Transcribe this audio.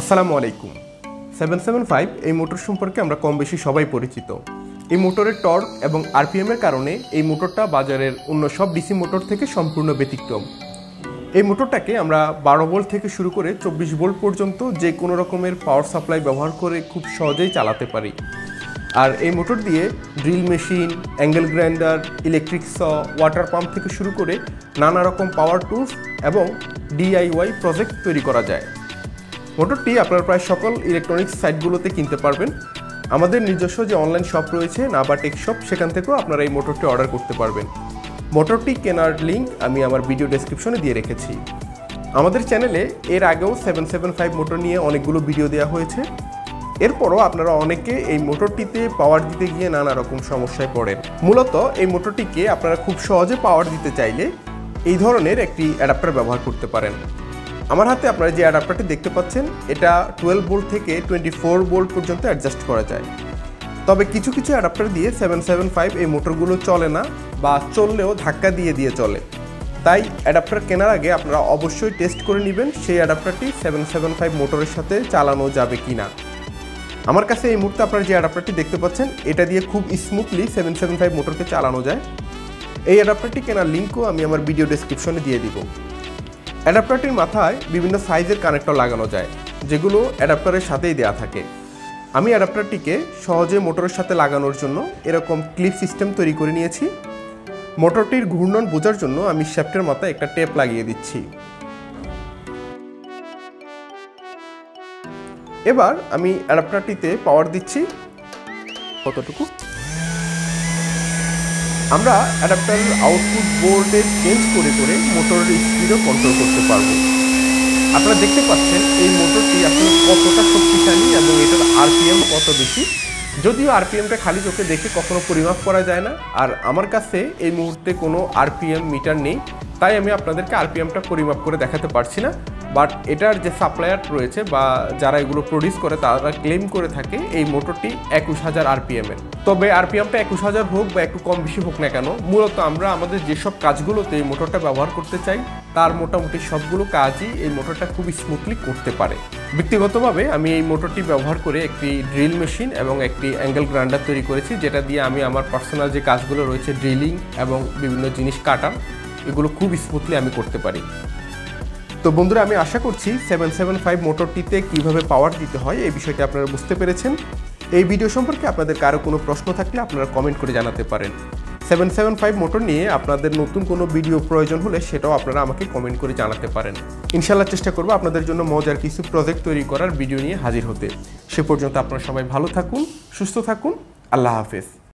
আসসালামু আলাইকুম। Seven seven five এই মোটর সম্পর্কে আমরা কম বেশি সবাই পরিচিত। এই মোটরের টর্ক এবং আরপিএমের কারণে এই মোটরটা বাজারের অন্য সব ডিসি মোটর থেকে সম্পূর্ণ ব্যতিক্রম। এই মোটরটাকে আমরা বারো ভোল্ট থেকে শুরু করে চব্বিশ ভোল্ট পর্যন্ত যে কোনো রকমের পাওয়ার সাপ্লাই ব্যবহার করে খুব সহজেই চালাতে পারি। আর এই মোটর দিয়ে drill machine angle grinder electric saw water pump থেকে শুরু করে নানা রকম পাওয়ার টুলস এবং ডিআইওয়াই প্রজেক্ট তৈরি করা যায়। মোটরটি আপনারা প্রায় সকল ইলেকট্রনিক্স সাইটগুলোতে কিনতে পারবেন। আমাদের নিজস্ব যে অনলাইন শপ রয়েছে নাবা টেক শপ সেখান থেকেও আপনারা এই মোটরটি অর্ডার করতে পারবেন। মোটরটি কেনার লিঙ্ক আমি আমার ভিডিও ডেসক্রিপশনে দিয়ে রেখেছি। আমাদের চ্যানেলে এর আগেও সেভেন সেভেন ফাইভ মোটর নিয়ে অনেকগুলো ভিডিও দেওয়া হয়েছে। এরপরও আপনারা অনেকে এই মোটরটিতে পাওয়ার দিতে গিয়ে নানা রকম সমস্যায় পড়েন। মূলত এই মোটরটিকে আপনারা খুব সহজে পাওয়ার দিতে চাইলে এই ধরনের একটি অ্যাডাপ্টার ব্যবহার করতে পারেন। আমার হাতে আপনারা যে অ্যাডাপ্টারটি দেখতে পাচ্ছেন, এটা টুয়েলভ বোল্ট থেকে টোয়েন্টি ফোর বোল্ট পর্যন্ত অ্যাডজাস্ট করা যায়। তবে কিছু কিছু অ্যাডাপ্টার দিয়ে সেভেন সেভেন ফাইভ এই মোটরগুলো চলে না বা চললেও ধাক্কা দিয়ে দিয়ে চলে। তাই অ্যাডাপ্টার কেনার আগে আপনারা অবশ্যই টেস্ট করে নেবেন সেই অ্যাডাপ্টারটি সেভেন সেভেন ফাইভ মোটরের সাথে চালানো যাবে কি না আমার কাছে এই মুহূর্তে আপনারা যে অ্যাডাপ্টারটি দেখতে পাচ্ছেন, এটা দিয়ে খুব স্মুথলি সেভেন সেভেন ফাইভ মোটরকে চালানো যায়। এই অ্যাডাপ্টারটি কেনার লিঙ্কও আমি আমার ভিডিও ডেসক্রিপশনে দিয়ে দিব। অ্যাডাপ্টারটির মাথায় বিভিন্ন সাইজের কানেক্টর লাগানো যায়, যেগুলো অ্যাডাপ্টারের সাথেই দেওয়া থাকে। আমি অ্যাডাপ্টারটিকে সহজে মোটরের সাথে লাগানোর জন্য এরকম ক্লিপ সিস্টেম তৈরি করে নিয়েছি। মোটরটির ঘূর্ণন বোঝার জন্য আমি শ্যাফটের মাথায় একটা টেপ লাগিয়ে দিচ্ছি। এবার আমি অ্যাডাপ্টারটিতে পাওয়ার দিচ্ছি। কতটুকু? আমরা অ্যাডাপ্টারের আউটপুট বোর্ডে চেঞ্জ করে করে মোটরের স্পিডও কন্ট্রোল করতে পারব। আপনারা দেখতে পাচ্ছেন এই মোটরটি আসলে কতটা শক্তিশালী এবং এটার আরপিএম কত বেশি। যদিও আরপিএমটা খালি চোখে দেখে কখনো পরিমাপ করা যায় না, আর আমার কাছে এই মুহূর্তে কোনো আরপিএম মিটার নেই, তাই আমি আপনাদেরকে আরপিএমটা পরিমাপ করে দেখাতে পারছি না। বাট এটার যে সাপ্লায়ার রয়েছে বা যারা এগুলো প্রডিউস করে, তারা ক্লেম করে থাকে এই মোটরটি একুশ হাজার আরপিএম এর। তবে আরপিএমটা একুশ হাজার হোক বা একটু কম বেশি হোক না কেন, মূলত আমরা আমাদের যেসব কাজগুলোতে এই মোটরটা ব্যবহার করতে চাই, তার মোটামুটি সবগুলো কাজই এই মোটরটা খুব স্মুথলি করতে পারে। ব্যক্তিগতভাবে আমি এই মোটরটি ব্যবহার করে একটি ড্রিল মেশিন এবং একটি অ্যাঙ্গেল গ্রাইন্ডার তৈরি করেছি, যেটা দিয়ে আমি আমার পার্সোনাল যে কাজগুলো রয়েছে ড্রিলিং এবং বিভিন্ন জিনিস কাটা, এগুলো খুব স্মুথলি আমি করতে পারি। তো বন্ধুরা, আমি আশা করছি সেভেন সেভেন ফাইভ মোটরটিতে কীভাবে পাওয়ার দিতে হয় এই বিষয়টি আপনারা বুঝতে পেরেছেন। এই ভিডিও সম্পর্কে আপনাদের কারও কোনো প্রশ্ন থাকলে আপনারা কমেন্ট করে জানাতে পারেন। সেভেন সেভেন ফাইভ মোটর নিয়ে আপনাদের নতুন কোনো ভিডিও প্রয়োজন হলে সেটাও আপনারা আমাকে কমেন্ট করে জানাতে পারেন। ইনশাল্লাহ চেষ্টা করব আপনাদের জন্য মজার কিছু প্রজেক্ট তৈরি করার ভিডিও নিয়ে হাজির হতে। সে পর্যন্ত আপনারা সবাই ভালো থাকুন, সুস্থ থাকুন। আল্লাহ হাফেজ।